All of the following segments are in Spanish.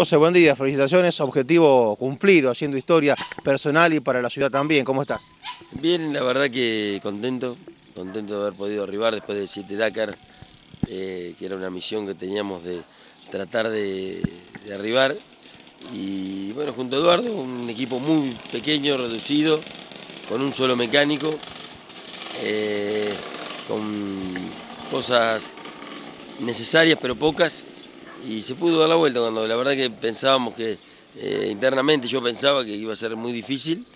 José, buen día, felicitaciones, objetivo cumplido, haciendo historia personal y para la ciudad también, ¿cómo estás? Bien, la verdad que contento, contento de haber podido arribar después de siete Dakar, eh, que era una misión que teníamos de tratar de, arribar. Y bueno, junto a Eduardo, un equipo muy pequeño, reducido, con un solo mecánico, eh, con cosas necesarias pero pocas, y se pudo dar la vuelta cuando la verdad que pensábamos que eh, internamente yo pensaba que iba a ser muy difícil.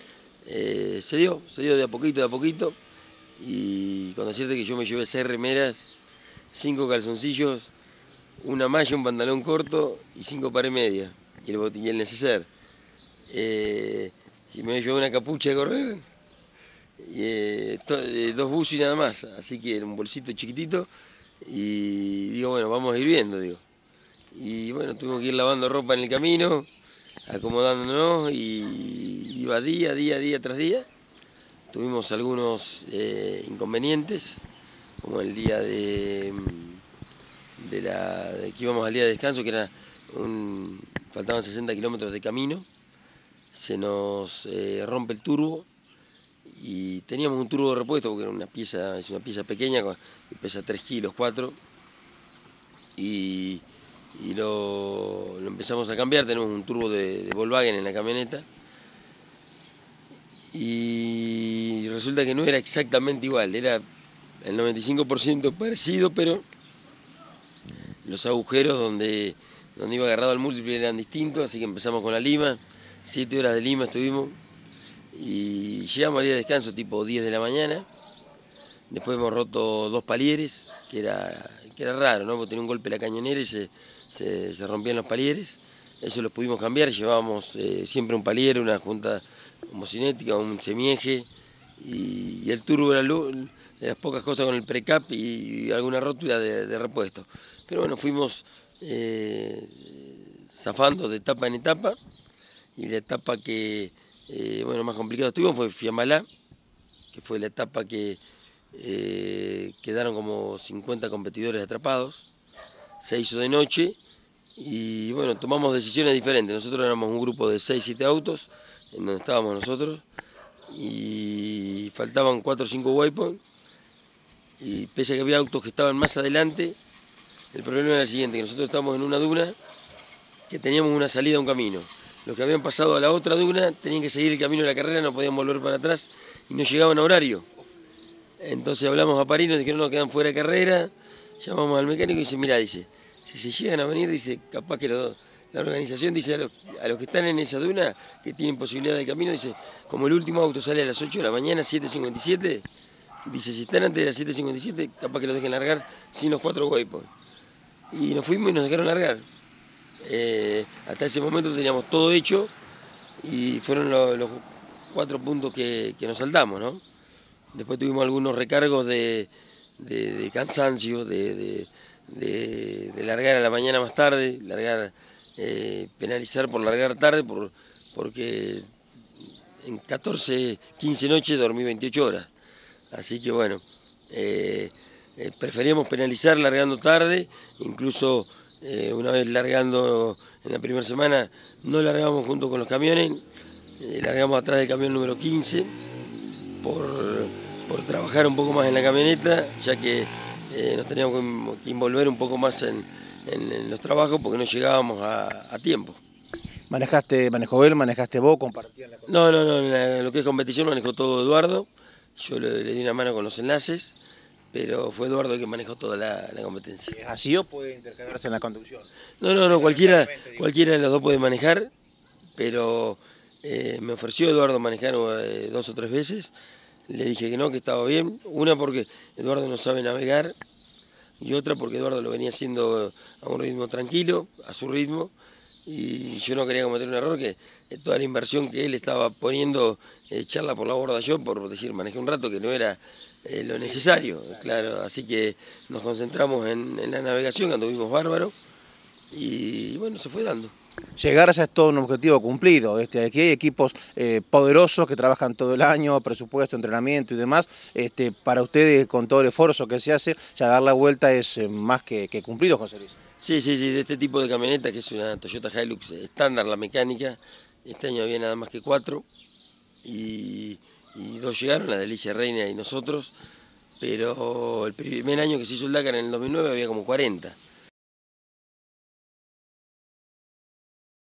Eh, se dio, se dio de a poquito, de a poquito. Y con decirte que yo me llevé seis remeras, cinco calzoncillos, una malla, un pantalón corto y cinco pares media. Y el, y el neceser. Eh, y me llevé una capucha de correr, y, dos bus y nada más. Así que era un bolsito chiquitito. Y digo, bueno, vamos a ir viendo, digo. Y bueno, tuvimos que ir lavando ropa en el camino, acomodándonos y iba día, día, día tras día. Tuvimos algunos eh, inconvenientes, como el día de, de, la, que íbamos al día de descanso, que era un, faltaban 60 kilómetros de camino. Se nos eh, rompe el turbo y teníamos un turbo de repuesto porque era una pieza, es una pieza pequeña que pesa 3 kilos, 4. Y y lo, empezamos a cambiar, tenemos un turbo de, Volkswagen en la camioneta. Y resulta que no era exactamente igual, era el 95% parecido, pero los agujeros donde, donde iba agarrado el múltiple eran distintos, así que empezamos con la lima, siete horas de lima estuvimos y llegamos al día de descanso tipo 10 de la mañana, después hemos roto dos palieres, que era que era raro, ¿no? porque tenía un golpe la cañonera y se, se, rompían los palieres. Eso lo pudimos cambiar, llevábamos eh, siempre un palier, una junta homocinética, un semieje y, el turbo era de las pocas cosas con el precap y, alguna rótula de, repuesto. Pero bueno, fuimos eh, zafando de etapa en etapa y la etapa que eh, bueno, más complicado estuvimos fue Fiamalá, que fue la etapa que eh, quedaron como 50 competidores atrapados, se hizo de noche y bueno, tomamos decisiones diferentes. Nosotros éramos un grupo de 6-7 autos, en donde estábamos nosotros, y faltaban 4 o 5 waypoints, y pese a que había autos que estaban más adelante, el problema era el siguiente, que nosotros estábamos en una duna que teníamos una salida a un camino. Los que habían pasado a la otra duna tenían que seguir el camino de la carrera, no podían volver para atrás y no llegaban a horario. Entonces hablamos a París, nos dijeron no quedan fuera de carrera, llamamos al mecánico y dice, mira, dice, si se llegan a venir, dice, capaz que la organización dice a los, que están en esa duna, que tienen posibilidad de camino, dice, como el último auto sale a las 8 de la mañana, 7.57, dice, si están antes de las 7.57, capaz que los dejen largar sin los cuatro waypoints. Y nos fuimos y nos dejaron largar. Eh, hasta ese momento teníamos todo hecho y fueron los, cuatro puntos que, que nos saltamos, ¿no? Después tuvimos algunos recargos de, cansancio, de, largar a la mañana más tarde, largar, eh, penalizar por largar tarde, por, porque en 14, 15 noches dormí 28 horas. Así que bueno, eh, eh, preferíamos penalizar largando tarde, incluso una vez largando en la primera semana, no largamos junto con los camiones, largamos atrás del camión número 15 por por trabajar un poco más en la camioneta, ya que eh, nos teníamos que involver un poco más en, los trabajos porque no llegábamos a, tiempo. ¿Manejaste, manejó él, manejaste vos, compartían la No, no, no, en lo que es competición manejó todo Eduardo, yo le, di una mano con los enlaces, pero fue Eduardo el que manejó toda la, competencia. ¿Así o puede intercalarse en la conducción? No, no, no, cualquiera, cualquiera de los dos puede manejar, pero eh, me ofreció Eduardo manejar eh, dos o tres veces, le dije que no, que estaba bien. Una porque Eduardo no sabe navegar y otra porque Eduardo lo venía haciendo a un ritmo tranquilo, a su ritmo. Y yo no quería cometer un error que eh, toda la inversión que él estaba poniendo, echarla por la borda yo, por decir, manejé un rato que no era eh, lo necesario, claro. Así que nos concentramos en, en la navegación, anduvimos bárbaro y bueno, se fue dando llegar a es todo un objetivo cumplido. Este, aquí hay equipos eh, poderosos que trabajan todo el año, presupuesto, entrenamiento y demás. Este, para ustedes, con todo el esfuerzo que se hace, ya dar la vuelta es eh, más que, cumplido, José Luis. Sí, sí, sí, de este tipo de camioneta, que es una Toyota Hilux estándar, la mecánica. Este año había nada más que cuatro. Y, y dos llegaron, la de Alicia Reina y nosotros. Pero el primer año que se hizo el Dakar en el 2009 había como 40.